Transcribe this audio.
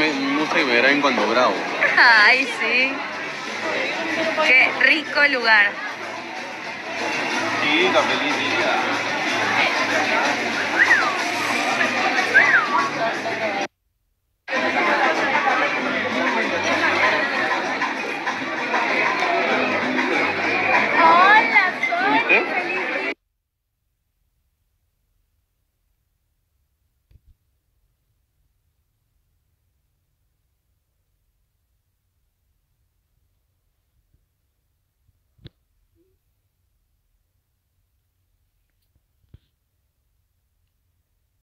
me, me gusta que me graben cuando grabo. Ay, sí. Qué rico lugar. Sí, feliz día.